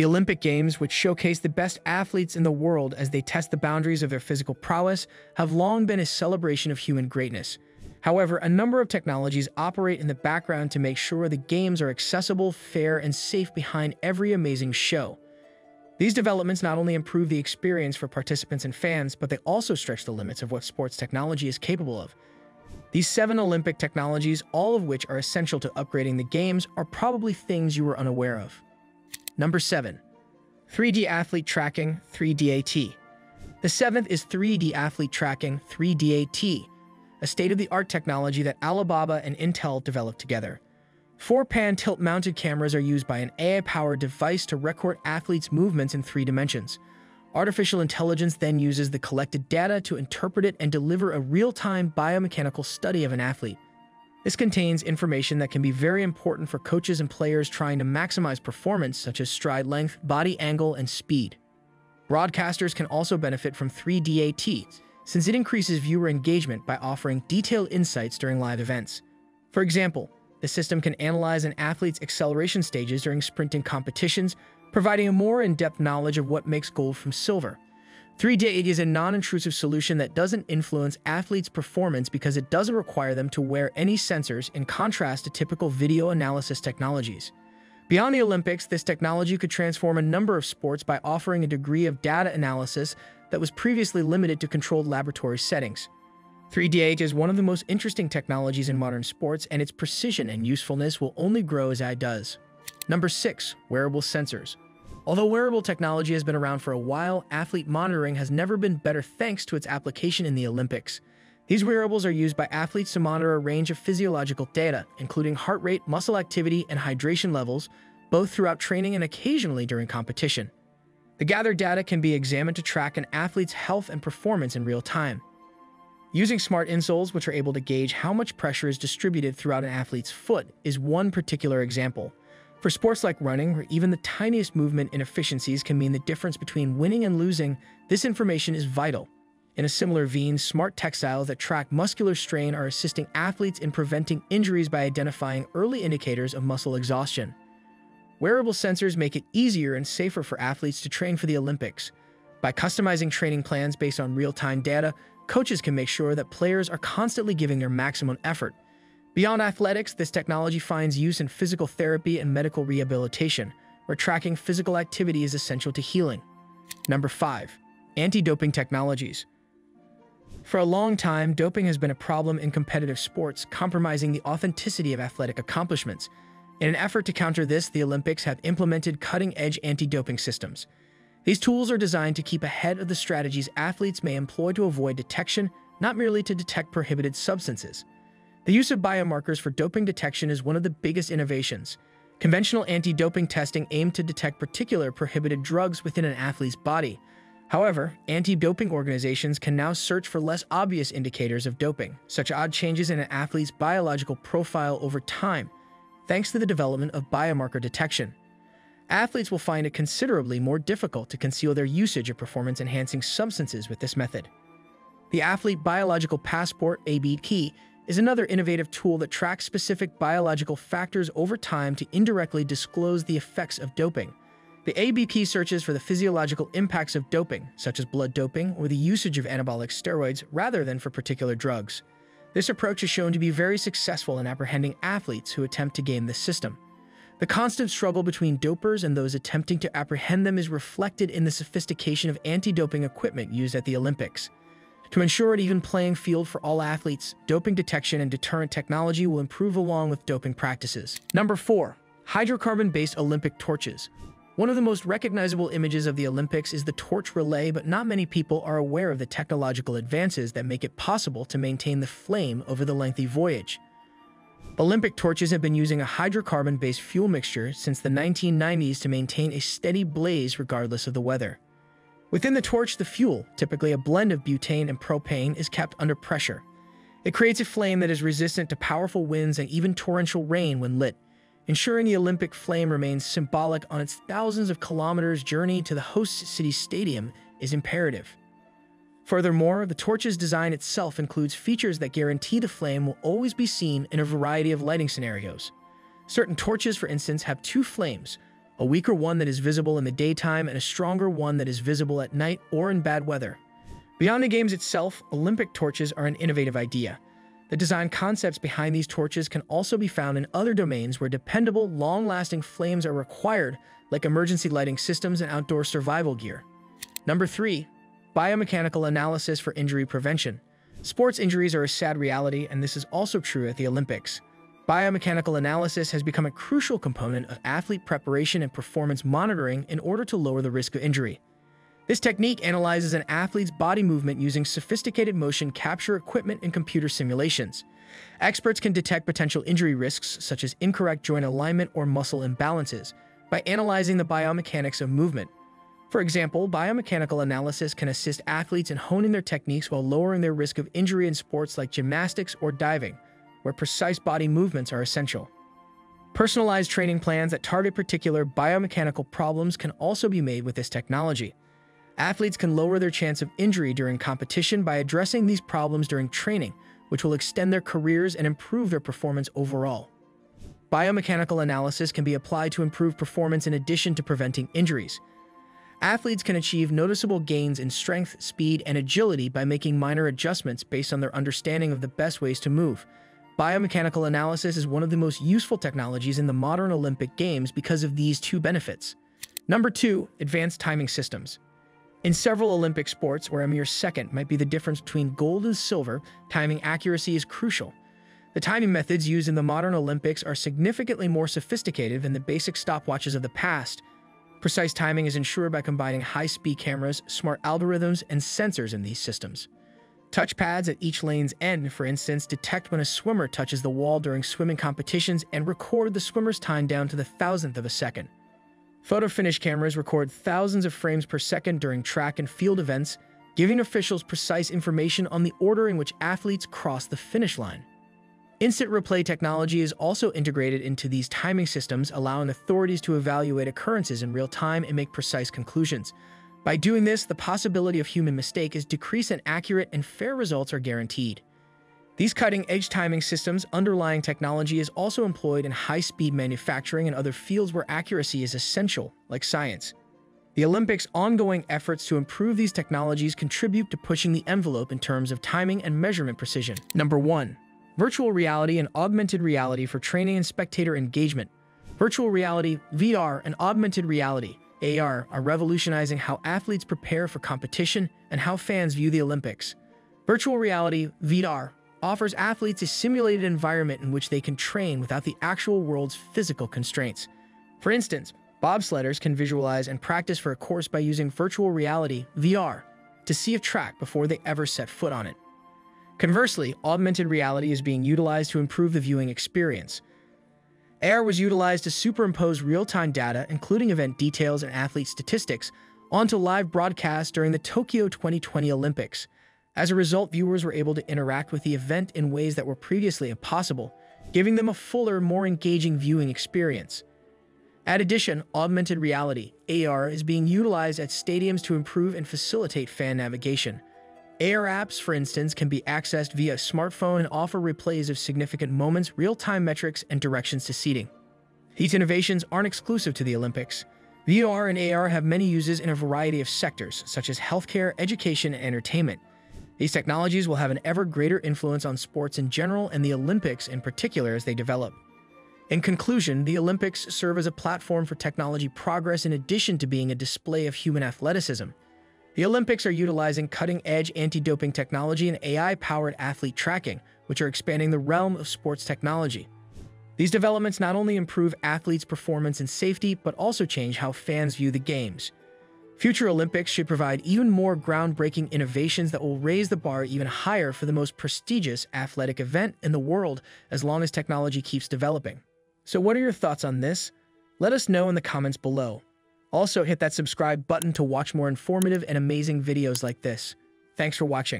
The Olympic Games, which showcase the best athletes in the world as they test the boundaries of their physical prowess, have long been a celebration of human greatness. However, a number of technologies operate in the background to make sure the games are accessible, fair, and safe behind every amazing show. These developments not only improve the experience for participants and fans, but they also stretch the limits of what sports technology is capable of. These seven Olympic technologies, all of which are essential to upgrading the games, are probably things you were unaware of. Number 7. 3D Athlete Tracking 3DAT. The seventh is 3D Athlete Tracking 3DAT, a state-of-the-art technology that Alibaba and Intel developed together. Four-pan tilt-mounted cameras are used by an AI-powered device to record athletes' movements in three dimensions. Artificial intelligence then uses the collected data to interpret it and deliver a real-time biomechanical study of an athlete. This contains information that can be very important for coaches and players trying to maximize performance such as stride length, body angle, and speed. Broadcasters can also benefit from 3DAT, since it increases viewer engagement by offering detailed insights during live events. For example, the system can analyze an athlete's acceleration stages during sprinting competitions, providing a more in-depth knowledge of what makes gold from silver. 3DAT is a non-intrusive solution that doesn't influence athletes' performance because it doesn't require them to wear any sensors in contrast to typical video analysis technologies. Beyond the Olympics, this technology could transform a number of sports by offering a degree of data analysis that was previously limited to controlled laboratory settings. 3DAT is one of the most interesting technologies in modern sports, and its precision and usefulness will only grow as AI does. Number 6. Wearable Sensors Although wearable technology has been around for a while, athlete monitoring has never been better thanks to its application in the Olympics. These wearables are used by athletes to monitor a range of physiological data, including heart rate, muscle activity, and hydration levels, both throughout training and occasionally during competition. The gathered data can be examined to track an athlete's health and performance in real time. Using smart insoles, which are able to gauge how much pressure is distributed throughout an athlete's foot, is one particular example. For sports like running, where even the tiniest movement inefficiencies can mean the difference between winning and losing, this information is vital. In a similar vein, smart textiles that track muscular strain are assisting athletes in preventing injuries by identifying early indicators of muscle exhaustion. Wearable sensors make it easier and safer for athletes to train for the Olympics. By customizing training plans based on real-time data, coaches can make sure that players are constantly giving their maximum effort. Beyond athletics, this technology finds use in physical therapy and medical rehabilitation, where tracking physical activity is essential to healing. Number 5. Anti-doping technologies. For a long time, doping has been a problem in competitive sports, compromising the authenticity of athletic accomplishments. In an effort to counter this, the Olympics have implemented cutting-edge anti-doping systems. These tools are designed to keep ahead of the strategies athletes may employ to avoid detection, not merely to detect prohibited substances. The use of biomarkers for doping detection is one of the biggest innovations. Conventional anti-doping testing aimed to detect particular prohibited drugs within an athlete's body. However, anti-doping organizations can now search for less obvious indicators of doping, such odd changes in an athlete's biological profile over time, thanks to the development of biomarker detection athletes will find it considerably more difficult to conceal their usage of performance-enhancing substances with this method. The Athlete Biological Passport ABP is another innovative tool that tracks specific biological factors over time to indirectly disclose the effects of doping. The ABP searches for the physiological impacts of doping, such as blood doping or the usage of anabolic steroids, rather than for particular drugs. This approach is shown to be very successful in apprehending athletes who attempt to game this system. The constant struggle between dopers and those attempting to apprehend them is reflected in the sophistication of anti-doping equipment used at the Olympics. To ensure an even playing field for all athletes, doping detection and deterrent technology will improve along with doping practices. Number 4. Hydrocarbon-based Olympic torches. One of the most recognizable images of the Olympics is the torch relay, but not many people are aware of the technological advances that make it possible to maintain the flame over the lengthy voyage. Olympic torches have been using a hydrocarbon-based fuel mixture since the 1990s to maintain a steady blaze regardless of the weather. Within the torch, the fuel, typically a blend of butane and propane, is kept under pressure. It creates a flame that is resistant to powerful winds and even torrential rain when lit, ensuring the Olympic flame remains symbolic on its thousands of kilometers journey to the host city's stadium is imperative. Furthermore, the torch's design itself includes features that guarantee the flame will always be seen in a variety of lighting scenarios. Certain torches, for instance, have two flames, a weaker one that is visible in the daytime and a stronger one that is visible at night or in bad weather. Beyond the games itself, Olympic torches are an innovative idea. The design concepts behind these torches can also be found in other domains where dependable, long-lasting flames are required, like emergency lighting systems and outdoor survival gear. Number 3. Biomechanical analysis for injury prevention. Sports injuries are a sad reality, and this is also true at the Olympics. Biomechanical analysis has become a crucial component of athlete preparation and performance monitoring in order to lower the risk of injury. This technique analyzes an athlete's body movement using sophisticated motion capture equipment and computer simulations. Experts can detect potential injury risks, such as incorrect joint alignment or muscle imbalances, by analyzing the biomechanics of movement. For example, biomechanical analysis can assist athletes in honing their techniques while lowering their risk of injury in sports like gymnastics or diving, where precise body movements are essential. Personalized training plans that target particular biomechanical problems can also be made with this technology. Athletes can lower their chance of injury during competition by addressing these problems during training, which will extend their careers and improve their performance overall. Biomechanical analysis can be applied to improve performance in addition to preventing injuries. Athletes can achieve noticeable gains in strength, speed, and agility by making minor adjustments based on their understanding of the best ways to move. Biomechanical analysis is one of the most useful technologies in the modern Olympic Games because of these two benefits. Number 2. Advanced Timing Systems in several Olympic sports, where a mere second might be the difference between gold and silver, timing accuracy is crucial. The timing methods used in the modern Olympics are significantly more sophisticated than the basic stopwatches of the past. Precise timing is ensured by combining high-speed cameras, smart algorithms, and sensors in these systems. Touchpads at each lane's end, for instance, detect when a swimmer touches the wall during swimming competitions and record the swimmer's time down to the thousandth of a second. Photo finish cameras record thousands of frames per second during track and field events, giving officials precise information on the order in which athletes cross the finish line. Instant replay technology is also integrated into these timing systems, allowing authorities to evaluate occurrences in real time and make precise conclusions. By doing this, the possibility of human mistake is decreased and accurate and fair results are guaranteed. These cutting-edge timing systems underlying technology is also employed in high-speed manufacturing and other fields where accuracy is essential, like science. The Olympics' ongoing efforts to improve these technologies contribute to pushing the envelope in terms of timing and measurement precision. Number 1. Virtual reality and augmented reality for training and spectator engagement. Virtual reality, VR, and augmented reality, AR, are revolutionizing how athletes prepare for competition and how fans view the Olympics. Virtual reality, VR, offers athletes a simulated environment in which they can train without the actual world's physical constraints. For instance, bobsledders can visualize and practice for a course by using virtual reality, VR, to see a track before they ever set foot on it. Conversely, augmented reality is being utilized to improve the viewing experience. AR was utilized to superimpose real-time data, including event details and athlete statistics, onto live broadcasts during the Tokyo 2020 Olympics. As a result, viewers were able to interact with the event in ways that were previously impossible, giving them a fuller, more engaging viewing experience. Add addition, augmented reality, AR, is being utilized at stadiums to improve and facilitate fan navigation. AR apps, for instance, can be accessed via smartphone and offer replays of significant moments, real-time metrics, and directions to seating. These innovations aren't exclusive to the Olympics. VR and AR have many uses in a variety of sectors, such as healthcare, education, and entertainment. These technologies will have an ever greater influence on sports in general and the Olympics in particular as they develop. In conclusion, the Olympics serve as a platform for technology progress in addition to being a display of human athleticism. The Olympics are utilizing cutting-edge anti-doping technology and AI-powered athlete tracking, which are expanding the realm of sports technology. These developments not only improve athletes' performance and safety, but also change how fans view the games. Future Olympics should provide even more groundbreaking innovations that will raise the bar even higher for the most prestigious athletic event in the world as long as technology keeps developing. So what are your thoughts on this? Let us know in the comments below. Also, hit that subscribe button to watch more informative and amazing videos like this. Thanks for watching.